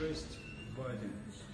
6, 2, 1.